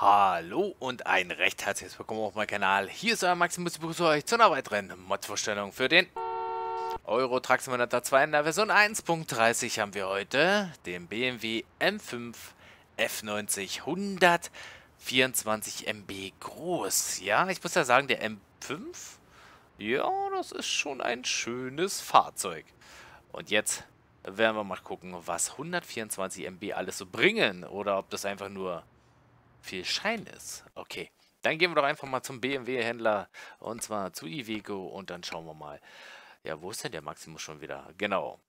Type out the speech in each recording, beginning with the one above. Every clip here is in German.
Hallo und ein recht herzliches Willkommen auf meinem Kanal. Hier ist euer Maximus, ich begrüße euch zu einer weiteren Mod-Vorstellung für den Euro Truck Simulator 2 in der Version 1.30 haben wir heute den BMW M5 F90 124 MB groß. Ja, ich muss ja sagen, der M5, ja, das ist schon ein schönes Fahrzeug. Und jetzt werden wir mal gucken, was 124 MB alles so bringen oder ob das einfach nur viel Schein ist. Okay, dann gehen wir doch einfach mal zum BMW-Händler und zwar zu Iveco und dann schauen wir mal. Ja, wo ist denn der Maximus schon wieder? Genau.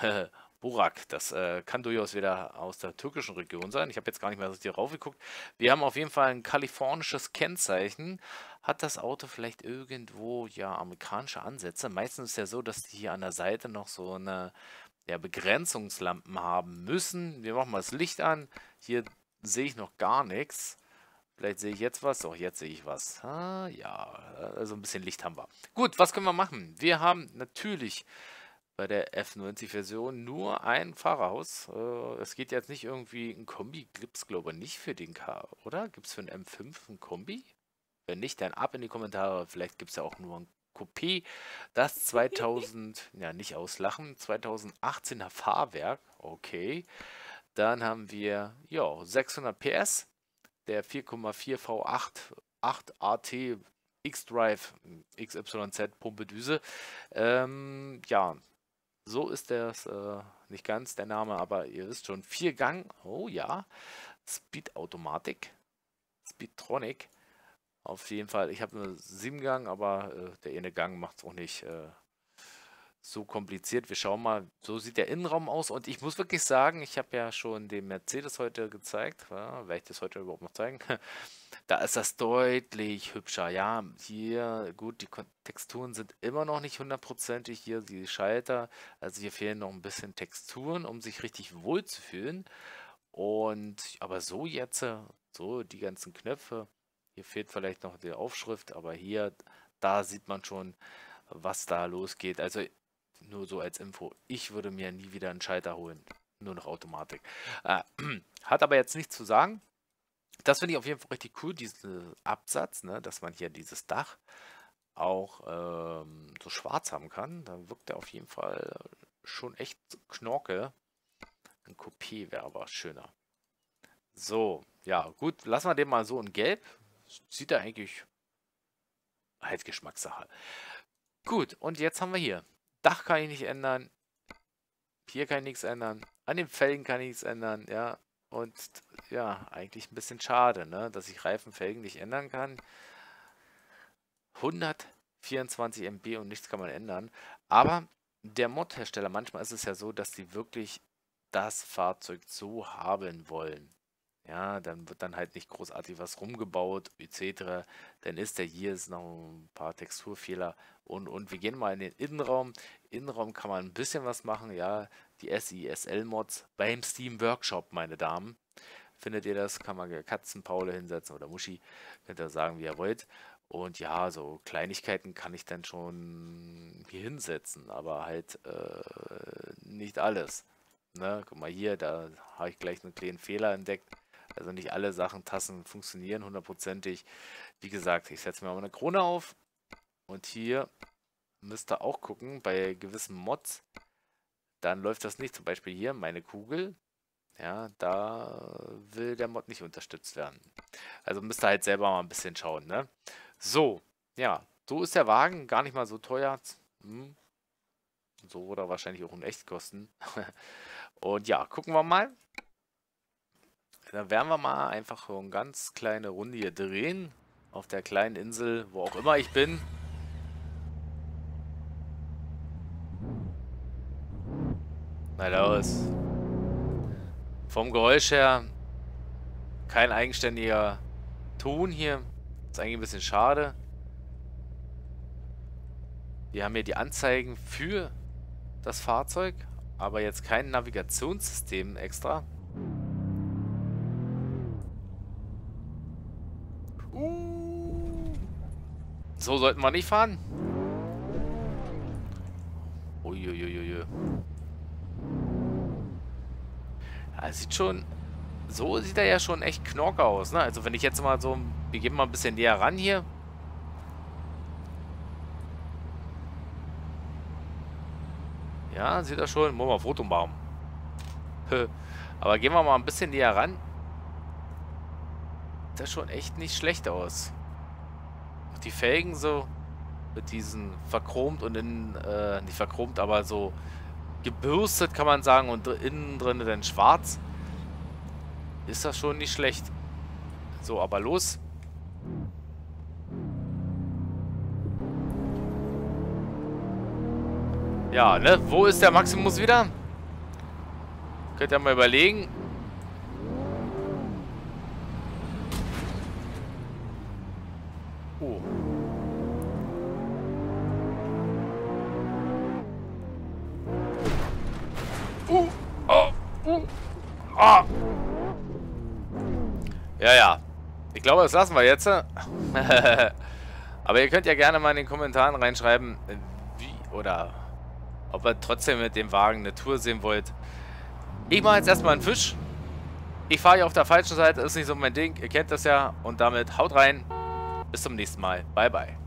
Burak, das äh, kann durchaus wieder aus der türkischen Region sein. Ich habe jetzt gar nicht mehr so hier raufgeguckt. Wir haben auf jeden Fall ein kalifornisches Kennzeichen. Hat das Auto vielleicht irgendwo, ja, amerikanische Ansätze? Meistens ist es ja so, dass die hier an der Seite noch so eine ja, Begrenzungslampen haben müssen. Wir machen mal das Licht an. Hier sehe ich noch gar nichts. Vielleicht sehe ich jetzt was. Doch, jetzt sehe ich was. Ah, ja, also ein bisschen Licht haben wir. Gut, was können wir machen? Wir haben natürlich bei der F90-Version nur ein Fahrerhaus. Äh, es geht jetzt nicht irgendwie ein Kombi. Gibt es, glaube ich, nicht für den K, oder? Gibt es für einen M5 ein Kombi? Wenn nicht, dann ab in die Kommentare. Vielleicht gibt es ja auch nur ein Coupé. Das 2000, ja nicht auslachen, 2018er Fahrwerk. Okay. Dann haben wir ja, 600 PS, der 4,4 V8 8 AT X-Drive XYZ Pumpedüse. Ähm, ja, so ist das äh, nicht ganz der Name, aber ihr wisst schon, vier Gang, oh ja, Speed-Automatik, Speedtronic. Auf jeden Fall, ich habe eine 7 Gang, aber äh, der eine Gang macht es auch nicht äh, so kompliziert. Wir schauen mal, so sieht der Innenraum aus. Und ich muss wirklich sagen, ich habe ja schon den Mercedes heute gezeigt. Ja, werde ich das heute überhaupt noch zeigen? da ist das deutlich hübscher. Ja, hier, gut, die Texturen sind immer noch nicht hundertprozentig. Hier die Schalter. Also hier fehlen noch ein bisschen Texturen, um sich richtig wohl zu fühlen. Und, aber so jetzt, so die ganzen Knöpfe. Hier fehlt vielleicht noch die Aufschrift, aber hier, da sieht man schon, was da losgeht. Also nur so als Info. Ich würde mir nie wieder einen Schalter holen. Nur noch Automatik. Äh, hat aber jetzt nichts zu sagen. Das finde ich auf jeden Fall richtig cool, diesen Absatz, ne, dass man hier dieses Dach auch ähm, so schwarz haben kann. Da wirkt er auf jeden Fall schon echt knorke. Ein Coupé wäre aber schöner. So, ja, gut, lassen wir den mal so in Gelb. Sieht er eigentlich halt Geschmackssache. Gut, und jetzt haben wir hier Dach kann ich nicht ändern. Hier kann ich nichts ändern. An den Felgen kann ich nichts ändern, ja. Und ja, eigentlich ein bisschen schade, ne? dass ich Reifenfelgen nicht ändern kann. 124 MB und nichts kann man ändern. Aber der Mod-Hersteller, manchmal ist es ja so, dass sie wirklich das Fahrzeug so haben wollen. Ja, dann wird dann halt nicht großartig was rumgebaut, etc. Dann ist der hier ist noch ein paar Texturfehler und, und wir gehen mal in den Innenraum. Innenraum kann man ein bisschen was machen, ja, die SISL-Mods beim Steam Workshop, meine Damen. Findet ihr das? Kann man Katzenpaule hinsetzen oder Muschi, könnt ihr sagen, wie ihr wollt. Und ja, so Kleinigkeiten kann ich dann schon hier hinsetzen, aber halt äh, nicht alles. Ne? Guck mal hier, da habe ich gleich einen kleinen Fehler entdeckt. Also nicht alle Sachen, Tassen funktionieren hundertprozentig. Wie gesagt, ich setze mir mal eine Krone auf. Und hier müsst ihr auch gucken, bei gewissen Mods, dann läuft das nicht. Zum Beispiel hier, meine Kugel. Ja, da will der Mod nicht unterstützt werden. Also müsst ihr halt selber mal ein bisschen schauen, ne? So, ja, so ist der Wagen gar nicht mal so teuer. Hm. So oder wahrscheinlich auch in echt kosten. Und ja, gucken wir mal. Dann werden wir mal einfach eine ganz kleine Runde hier drehen. Auf der kleinen Insel, wo auch immer ich bin. Na los. Vom Geräusch her kein eigenständiger Ton hier. Ist eigentlich ein bisschen schade. Wir haben hier die Anzeigen für das Fahrzeug, aber jetzt kein Navigationssystem extra. So sollten wir nicht fahren. Uiuiuiui. Ja, sieht schon so sieht er ja schon echt knork aus, ne? Also wenn ich jetzt mal so, wir gehen mal ein bisschen näher ran hier. Ja, sieht er schon. Muss mal Foto machen. Aber gehen wir mal ein bisschen näher ran. Sieht das schon echt nicht schlecht aus. Die Felgen so mit diesen verchromt und innen, äh, nicht verchromt, aber so gebürstet kann man sagen und innen drin dann schwarz. Ist das schon nicht schlecht. So, aber los. Ja, ne? Wo ist der Maximus wieder? Könnt ihr mal überlegen. Oh. Uh. Oh. Uh. Ah. Ja, ja. Ich glaube, das lassen wir jetzt. Aber ihr könnt ja gerne mal in den Kommentaren reinschreiben, wie oder ob ihr trotzdem mit dem Wagen eine Tour sehen wollt. Ich mache jetzt erstmal einen Fisch. Ich fahre hier auf der falschen Seite, ist nicht so mein Ding. Ihr kennt das ja. Und damit haut rein. Bis zum nächsten Mal. Bye, bye.